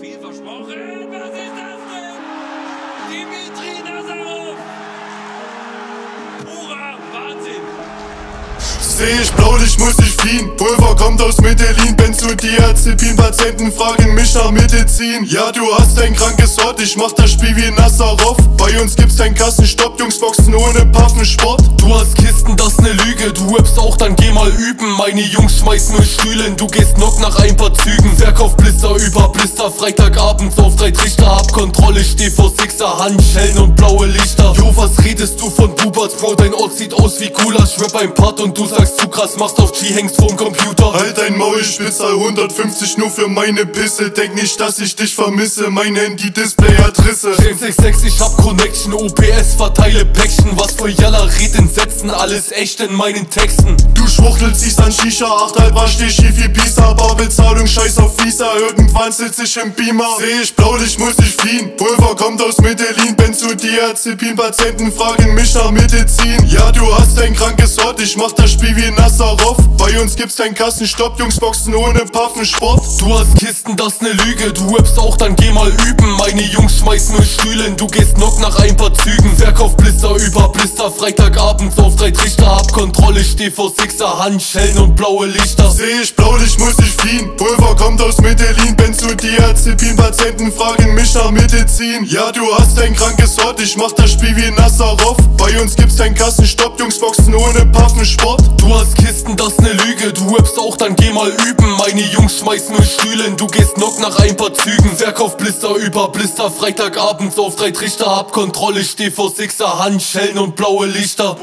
Viel versprochen. Was ist das denn? Dimitri Seh ich blau, ich muss dich fliehen. Pulver kommt aus Medellin, Benzodiazepin. Patienten fragen mich nach Medizin. Ja, du hast ein krankes Wort, ich mach das Spiel wie Nazarov. Bei uns gibt's keinen Kassenstopp, Jungs boxen ohne Paffensport. Du hast Kisten, das ne Lüge. Du rappst auch, dann geh mal üben. Meine Jungs schmeißen nur Stühlen, du gehst knock nach ein paar Zügen. Verkauf Blister über Blister, Freitagabends auf drei Trichter. Hab Kontrolle, steh vor Sixer, Handschellen und blaue Lichter. Jo, was redest du von Buberts, Bro? Dein Ort sieht aus wie. Ich rap ein Part und du sagst, sagst zu krass, machst auf G, hängst vorm Computer. Halt dein Maul, ich bezahl 150 nur für meine Pisse. Denk nicht, dass ich dich vermisse, mein Handy-Display hat Risse 666, ich hab Connection, OPS, verteile Päckchen. Was für Jalla red in Sätzen, alles echt in meinen Texten. Du schwuchtelst, siehst an Shisha, 8 war steh schief wie Bisa Barbezahlung, scheiß auf Visa, irgendwann sitz ich im Beamer. Seh ich blau, ich muss dich fliehen Pulver kommt aus Medellin, Benzodiazepin Patienten fragen mich nach Medizin. Ja, du hast ein krankes Wort, ich mach das Spiel wie Nazarov Bei uns gibt's keinen Kassenstopp, Jungs boxen ohne Paffensport Du hast Kisten, das ne Lüge, du rappst auch, dann geh mal üben. Meine Jungs schmeißen nur Stühlen, du gehst knock nach ein paar Zügen. Verkauf Blister über Blister, Freitagabends auf drei Trichter. Hab Kontrolle, steh vor Sixer, Handschellen und blaue Lichter. Seh ich blau, ich muss dich fliehen Pulver kommt aus Medellin, Benzodiazepin Patienten fragen mich nach Medizin? Ja, du hast ein krankes Wort, ich mach das Spiel wie Nazarov Bei uns gibt's keinen Kassenstopp, Jungs boxen ohne Paffensport Du hast Kisten, das ne Lüge, du rappst auch, dann geh mal üben. Meine Jungs schmeißen nur Stühlen, du gehst knock nach ein paar Zügen. Verkauf Blister über Blister, Freitagabends auf drei Trichter Hab Kontrolle, steh vor Sixer, Handschellen und blaue Lichter